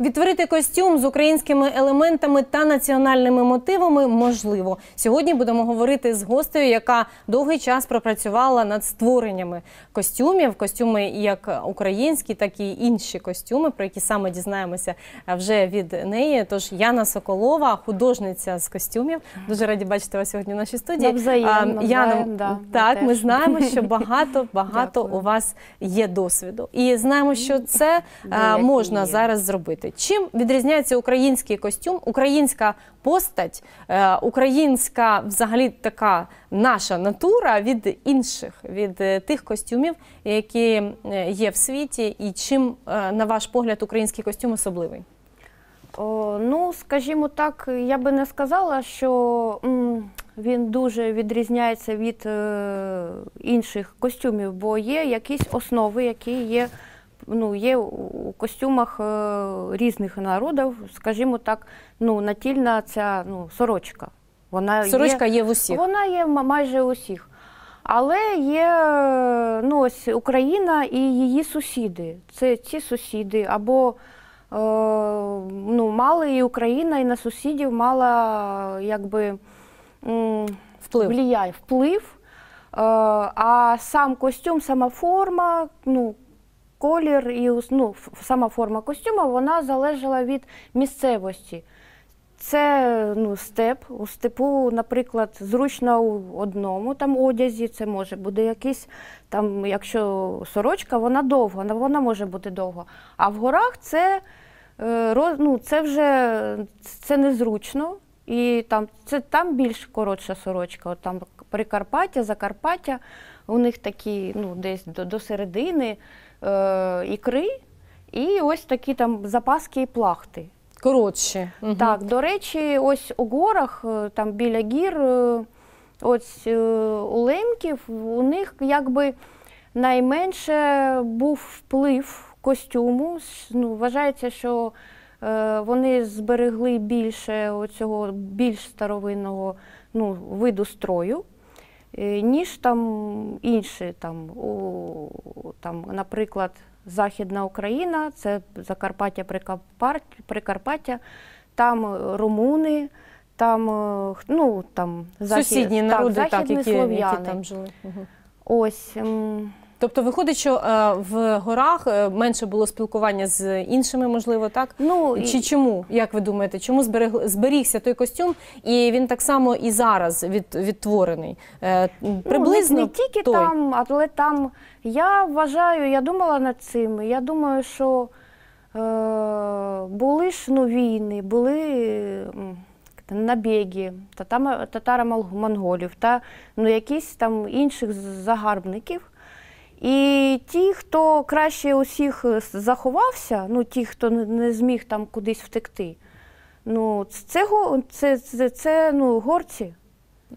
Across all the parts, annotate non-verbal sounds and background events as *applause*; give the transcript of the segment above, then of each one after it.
Відтворити костюм з українськими елементами та національними мотивами можливо. Сьогодні будемо говорити з гостею, яка довгий час пропрацювала над створеннями костюмів. Костюми як українські, так і інші костюми, про які саме дізнаємося вже від неї. Тож Яна Соколова, художниця з костюмів. Дуже раді бачити вас сьогодні в нашій студії. Навзаєм, Яна, да, так, ми ми знаємо, що *laughs* багато багато Дякую. у вас є досвіду, і знаємо, що це Да, а, які можна є. зараз зробити. Чим відрізняється український костюм, українська постать, е, українська взагалі така наша натура від інших, від е, тих костюмів, які е, є в світі, і чим, на ваш погляд, український костюм особливий? О, ну, скажімо так, я би не сказала, що він дуже відрізняється від е, інших костюмів, бо є якісь основи, які є, ну, є у костюмах е, різних народів, скажімо так, ну, натільна ця ну, сорочка. Вона Сорочка є, є в усіх. Вона є майже у всіх. Але є е, ну, ось Україна і її сусіди. Це ці сусіди. Або е, ну, мали і Україна, і на сусідів мала якби Вплив. влияє, вплив. Е, а сам костюм, сама форма, ну, колір і ну, сама форма костюма вона залежала від місцевості. Це ну, степ. У степу, наприклад, зручно у одному там одязі, це може бути якийсь там, якщо сорочка, вона довга, вона- може бути довга. А в горах це, е, ну, це вже це незручно. І там, це, там більш коротша сорочка. От там Прикарпаття, Закарпаття, у них такі ну, десь до, до середини е, ікри, і ось такі там запаски і плахти. Коротше. Мгм. Так, до речі, ось у горах, е, там біля гір, е, ось е, у лемків, у них якби найменше був вплив костюму. Ну, вважається, що е, вони зберегли більше цього більш старовинного ну, виду строю. Е, Ніж там інші, там, у, там, наприклад, Західна Україна, це Закарпаття, Прикарпаття, там е, румуни, там, е, ну, там захід- Сусідні народи, так, західні які, які там жили. Угу. Ось. Тобто виходить, що е, в горах е, менше було спілкування з іншими, можливо, так? Ну, і- Чи чому, як ви думаєте, чому зберег, зберігся той костюм, і він так само і зараз від, відтворений? Е, приблизно Ну, не, не тільки той. там, але там я вважаю, я думала над цим. Я думаю, що е, були ж ну, війни, були набіги татаро-монголів та ну, якісь там інших загарбників. І ті, хто краще усіх е, заховався, ну ті, хто не- зміг там кудись втекти, ну це, це, це, це ну, горці.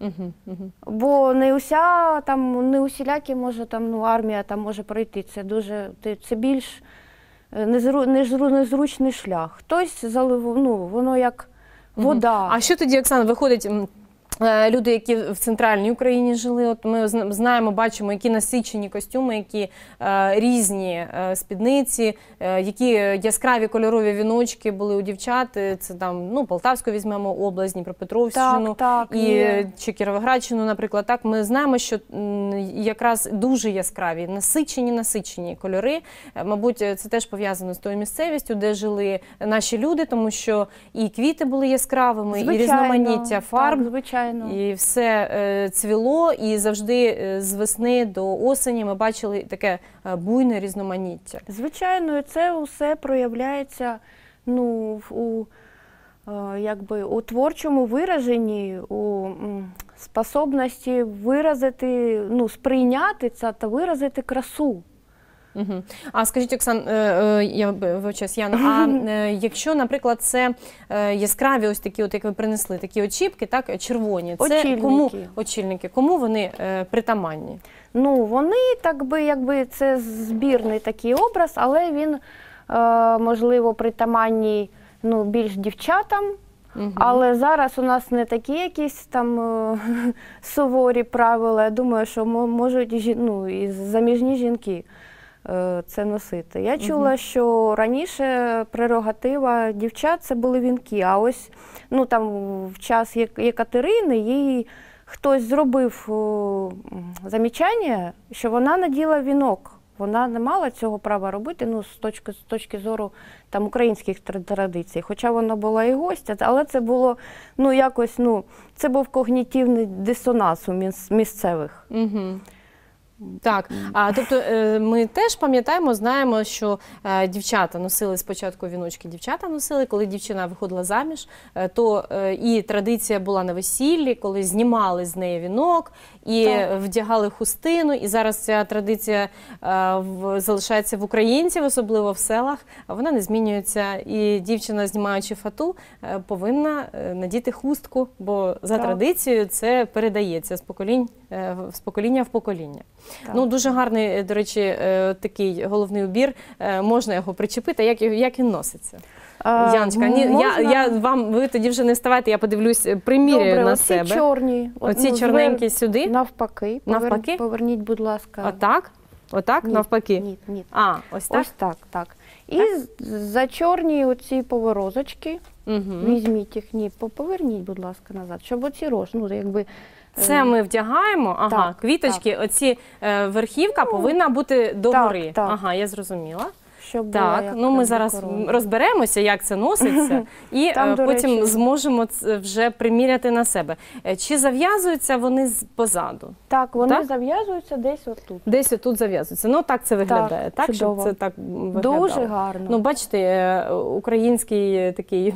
Угу, угу. Бо не уся там, не усілякі може там ну, армія там може пройти. Це дуже це більш е, незру, незру- незручний шлях. Хтось залив, ну воно як вода. А що тоді, Оксана, виходить? Е, Люди, які в центральній Україні жили, от ми зна- знаємо, бачимо, які насичені костюми, які е, різні е, спідниці, е, які яскраві кольорові віночки були у дівчат. Е, Це там ну Полтавську візьмемо область, Дніпропетровщину Так, так, і є. чи Кіровоградщину, наприклад. Так ми знаємо, що якраз дуже яскраві, насичені, насичені кольори. Е, Мабуть, це теж пов'язано з тою місцевістю, де жили наші люди, тому що і квіти були яскравими, і різноманіття фарб. Так, звичайно. І все е, цвіло, і завжди е, з весни до осені ми бачили таке е, буйне різноманіття. Звичайно, це все проявляється ну, у, якби, у творчому вираженні, у способності виразити, ну, сприйняти це та виразити красу. Угу. А скажіть, Оксан, е, е, я вибачаюсь, Яна, а е, якщо, наприклад, це яскраві ось такі, от як ви принесли, такі очіпки, так, червоні, це Очільники. кому очільники, кому вони притаманні? Ну, вони так би, якби це збірний такий образ, але він, можливо, притаманній ну, більш дівчатам. Мгм. Але зараз у нас не такі якісь там суворі правила. Я думаю, що можуть ну, і заміжні жінки це носити. Я чула, що раніше прерогатива дівчат це були вінки, а ось ну, там, в час Єкатерини їй хтось зробив замічання, що вона наділа вінок. Вона не мала цього права робити ну, з, точки, з точки зору там, українських традицій. Хоча вона була і гостя, але це було ну, якось, ну, це був когнітивний дисонанс у місцевих. Угу. Так, а тобто е, ми теж пам'ятаємо, знаємо, що е, дівчата носили спочатку віночки, дівчата носили, коли дівчина виходила заміж, е, то і традиція була на весіллі, коли знімали з неї вінок і Так. вдягали хустину. І зараз ця традиція залишається в українців, особливо в селах. А вона не змінюється. І дівчина, знімаючи фату, повинна надіти хустку, бо за Так. традицією це передається з поколінь з покоління в покоління. Так. Ну дуже гарний, е, до речі, е, такий головний убір. Е, Можна його причепити. Як як він носиться? А, Яночка, ні, можна? я, я вам ви тоді вже не вставайте. Я подивлюсь, е, приміряю Добре, на оці себе. чорні. Оці ну, чорненькі сюди. Навпаки. Навпаки? Поверніть, будь ласка. Отак? Отак, Ні, навпаки. Ні, ні. А, ось так. Ось так, так. І з- за чорні оці поворозочки, Угу. візьміть їх, ні, поверніть, будь ласка, назад, щоб оці рож, ну, якби... Це е, ми вдягаємо. Ага, Так, квіточки. Оці е, верхівка повинна бути догори. так. Ага, я зрозуміла. щоб була Так, як ну ми зараз корона. розберемося, як це носиться, *laughs* і Там, е, до потім речі- зможемо ц- вже приміряти на себе. Е, Чи зав'язуються вони з- позаду? Так, вони Так? зав'язуються десь отут. Десь отут зав'язуються. Ну так це виглядає, так, щоб це так виглядало. Дуже гарно. Ну, бачите, е, український е, такий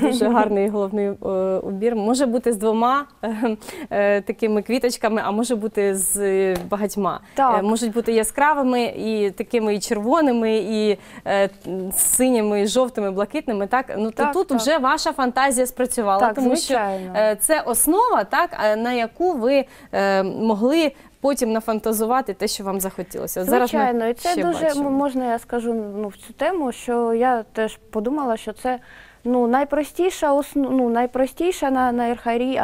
дуже гарний головний е, убір. Може бути з двома е, е, такими квіточками, а може бути з е, багатьма. Так. Е, Можуть бути яскравими і такими і червоними, і е, синіми, і жовтими, блакитними. Так, ну то Так, тут так. вже ваша фантазія спрацювала, Так, тому звичайно. що е, це основа, так, е, на яку ви е, могли. Потім нафантазувати те, що вам захотілося. От зараз Звичайно, і це дуже бачимо. можна, я скажу ну, в цю тему, що я теж подумала, що це ну, найпростіша, осн- ну, найпростіша, на- найархаї-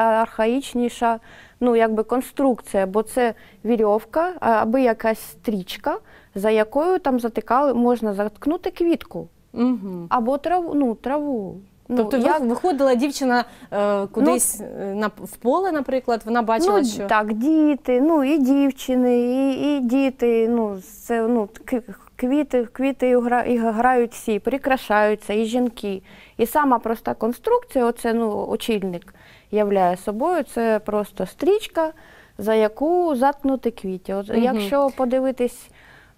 ну, якби конструкція, бо це вірьовка або якась стрічка, за якою там затикали, можна заткнути квітку Угу. або траву. Ну, траву. Ну, Тобто як- виходила дівчина е, кудись е, на в поле, наприклад, вона бачила, ну, що так, діти, ну і дівчини, і, і діти. Ну, це ну квіти, квіти і гра- і грають всі, прикрашаються, і жінки. І сама проста конструкція, оце ну, очільник являє собою, це просто стрічка, за яку заткнути квіти. От, Мгм. Якщо подивитись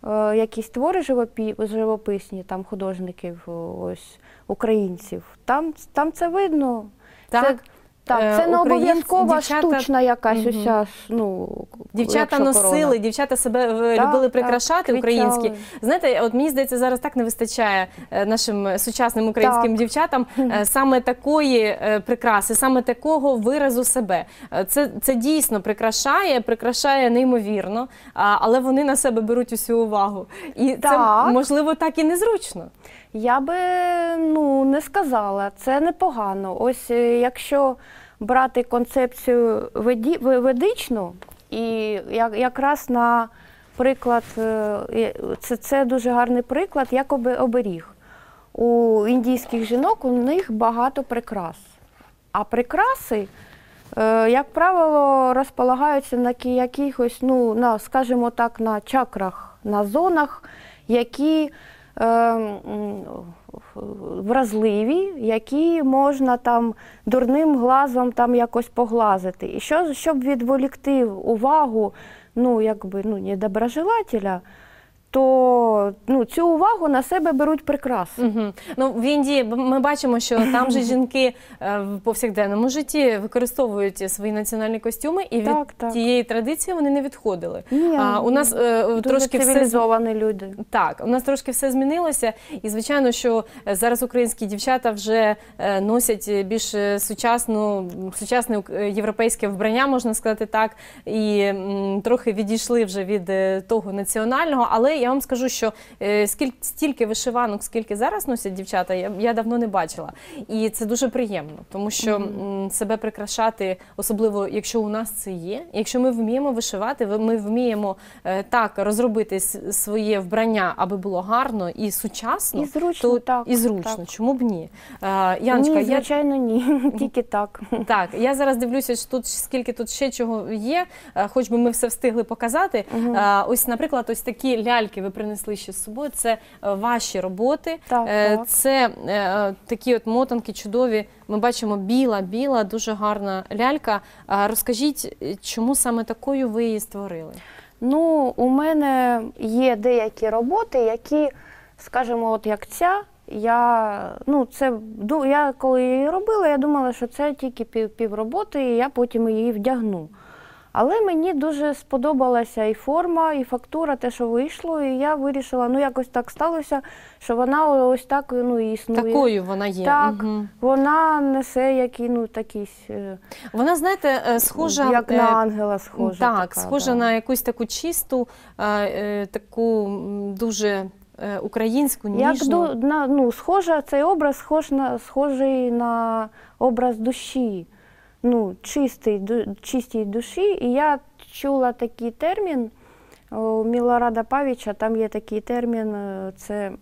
е, якісь твори живопі, живописні там художників, ось українців, там, там це видно. так, Це, так, Е, це не обов'язкова дівчата- штучна якась уся ну, дівчата носили, корона. дівчата себе Так, любили прикрашати квітчали. українські. Знаєте, от мені здається, зараз так не вистачає е, нашим сучасним українським Так. дівчатам е, саме такої прикраси, саме такого виразу себе. Це, це дійсно прикрашає, прикрашає неймовірно, але вони на себе беруть усю увагу. І це можливо так і незручно. Я би ну, не сказала, це непогано. Ось е, якщо брати концепцію ведичну, і якраз на приклад, е, це, це дуже гарний приклад, як оберіг. У індійських жінок у них багато прикрас. А прикраси, е, як правило, розполагаються на якихось, ну, на, скажімо так, на чакрах, на зонах, які вразливі, які можна там дурним глазом там якось поглазити. І що, щоб відволікти увагу, ну, якби, ну, недоброжелателя, то ну, цю увагу на себе беруть прикраси. Угу. Ну, в Індії ми бачимо, що там же *laughs* жінки е, в повсякденному житті використовують свої національні костюми, і від Так, так. тієї традиції вони не відходили. Ні, а, у нас е, Дуже трошки все з- цивілізовані люди. так, у нас трошки все змінилося, і звичайно, що е, зараз українські дівчата вже е, носять більш е, сучасну, сучасне ук- е, європейське вбрання, можна сказати так, і м, трохи відійшли вже від е, того національного. Але я вам скажу, що е, скільки стільки вишиванок, скільки зараз носять дівчата, я, я давно не бачила. І це дуже приємно, тому що м, себе прикрашати, особливо якщо у нас це є. Якщо ми вміємо вишивати, ви- ми вміємо е, так розробити с- своє вбрання, аби було гарно і сучасно, І зручно, то так, і зручно. так. Чому б ні? Е, Яночка, ні, я звичайно, ні. *laughs* Тільки так. так, я зараз дивлюся, що тут скільки тут ще чого є, е, хоч би ми все встигли показати. Е, Ось, наприклад, ось такі ляльки ви принесли ще з собою. Це е, ваші роботи. Так, Е, так. Це е, такі от мотанки чудові. Ми бачимо біла, біла, дуже гарна лялька. Розкажіть, чому саме такою ви її створили? Ну, у мене є деякі роботи, які, скажімо, от як ця. Я, ну, це, я коли її робила, я думала, що це тільки пів, півроботи, і я потім її вдягну. Але мені дуже сподобалася і форма, і фактура, те, що вийшло, і я вирішила, ну якось так сталося, що вона ось так ну, і існує. Такою вона є. Так, Мгм. вона несе які, ну, такі, е, Вона, знаєте, е, схожа як е, на ангела схожа. Так, така, схожа да. на якусь таку чисту, е, е, таку дуже е, українську, Як до, на, ну, схожа, цей образ схож на, схожий на образ душі, ну, чистий, чистій душі. І я чула такий термін у Мілорада Павіча, там є такий термін, е, це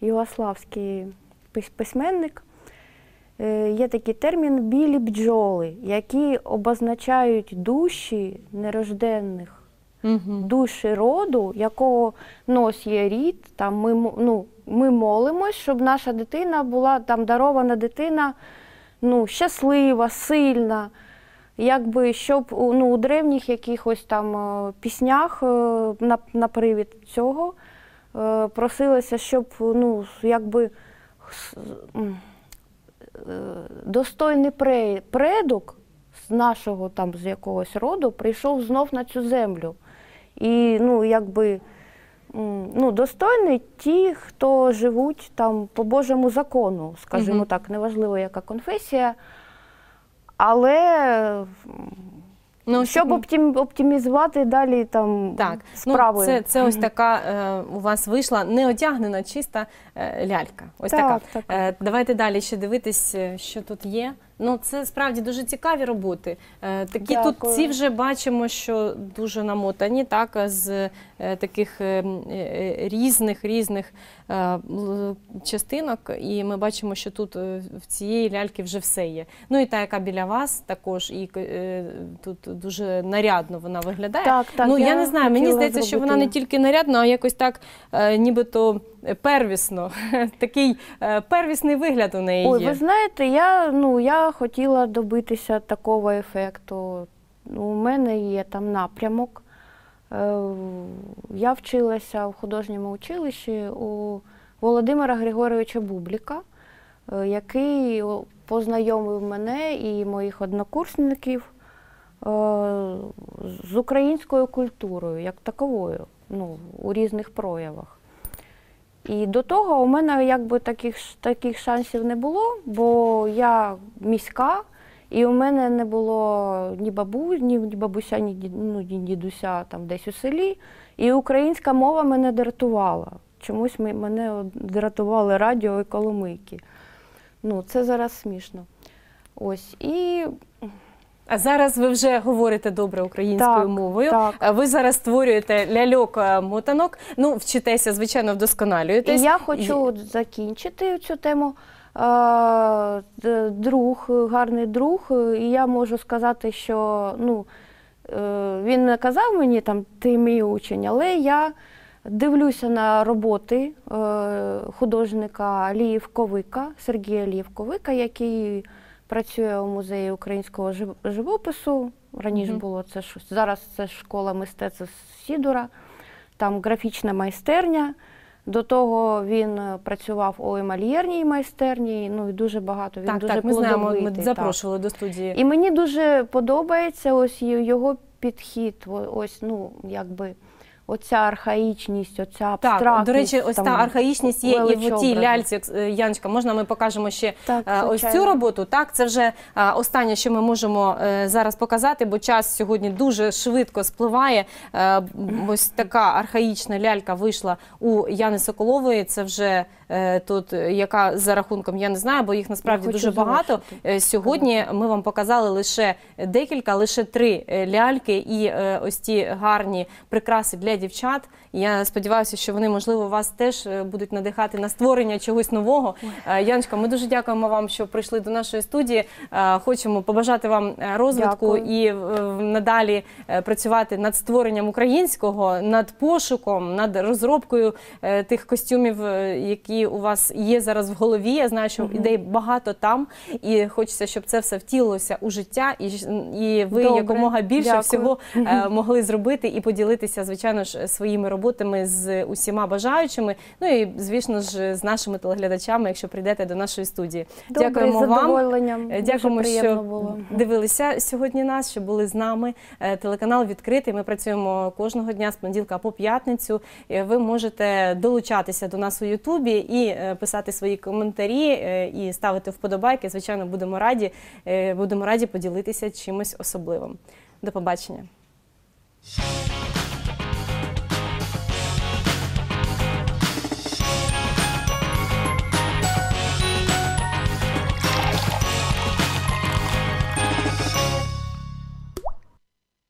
югославський письменник. Е, Є такий термін білі бджоли, які обозначають душі нерожденних Мгм. душі роду, якого нос є рід, там ми, ну, ми молимось, щоб наша дитина була там дарована дитина ну, щаслива, сильна. Якби щоб ну, у древніх якихось там е, піснях е, на, на привід цього е, просилося, щоб ну, якби достойний пре- предок з нашого там з якогось роду прийшов знов на цю землю. І ну, якби ну, достойні ті, хто живуть там по Божому закону, скажімо Мгм. так, неважливо, яка конфесія. Але Ну, щоб оптим, оптимізувати далі там Так, справи. ну це, це ось така е, у вас вийшла неодягнена чиста е, лялька. Ось Так, така. так. Е, давайте далі ще дивитись, е, що тут є. Ну, це справді дуже цікаві роботи. Такі такі тут ці вже бачимо, що дуже намотані, так, з е, таких е, м, е, різних різних е, частинок. І ми бачимо, що тут е, в цієї ляльки вже все є. Ну і та, яка біля вас, також і е, тут дуже нарядно вона виглядає. Так, так, ну я, я не знаю. Мені здається, що вона не тільки нарядна, а якось так, е, нібито первісно. *laughs* Такий е, первісний вигляд у неї Ой, є. ви знаєте, я, ну, я хотіла добитися такого ефекту. У мене є там напрямок. Е, Я вчилася в художньому училищі у Володимира Григоровича Бубліка, е, який познайомив мене і моїх однокурсників е, з українською культурою, як таковою, ну, у різних проявах. І до того у мене якби таких, таких шансів не було, бо я міська, і у мене не було ні бабу, ні, бабуся, ні, ну, ні дідуся там десь у селі. І українська мова мене дратувала. Чомусь ми- мене дратували радіо і коломийки. Ну, це зараз смішно. Ось. І А зараз ви вже говорите добре українською Так, мовою. так. Ви зараз створюєте ляльок е, мотанок. Ну, вчитеся, звичайно, І я хочу закінчити цю тему. Друг, гарний друг, і я можу сказати, що ну, е, він не казав мені там ти мій учень, але я дивлюся на роботи е, художника Ліївковика, Сергія Ліївковика, який працює у музеї українського живопису. Раніше Мгм. було це зараз це школа мистецтв Сідора, там графічна майстерня. До того він е, працював у емальєрній майстерні, ну і дуже багато. Він так, дуже так, ми знаємо, ми так. запрошували до студії. І мені дуже подобається ось його підхід. Ось, ну, якби оця архаїчність, оця Так, до речі, ось там, та архаїчність є і в тій ляльці. Е, Яночка, можна ми покажемо ще Так, е, ось цю роботу? Так, це вже е, останнє, що ми можемо зараз показати, бо час сьогодні дуже швидко спливає. Ось така архаїчна лялька вийшла у Яни Соколової. Це вже тут, е, яка за рахунком, я не знаю, бо їх насправді дуже багато. завершити. Е, Сьогодні ми вам показали лише декілька, лише три е, ляльки і е, ось ті гарні прикраси для дівчат. Я сподіваюся, що вони, можливо, вас теж е, будуть надихати на створення чогось нового. Е, Яночка, ми дуже дякуємо вам, що прийшли до нашої студії. Е, Хочемо побажати вам розвитку Дякую. і надалі працювати над створенням українського, над пошуком, над розробкою тих костюмів, які у вас є зараз в голові. Я знаю, що ідей багато там, і хочеться, щоб це все втілилося у життя, і, і ви Добре. якомога більше Дякую. всього могли зробити і поділитися, звичайно ж, своїми роботами з усіма бажаючими. Ну і звісно ж з нашими телеглядачами, якщо прийдете до нашої студії. Добре, Дякуємо з вам. задоволенням. Е, Дякуємо, що було. дивилися сьогодні нас, що були з нами. Е, Телеканал відкритий. Ми працюємо кожного дня з понеділка по п'ятницю. Е, Ви можете долучатися до нас у Ютубі і писати свої коментарі і ставити вподобайки. Звичайно, будемо раді. Будемо раді поділитися чимось особливим. До побачення.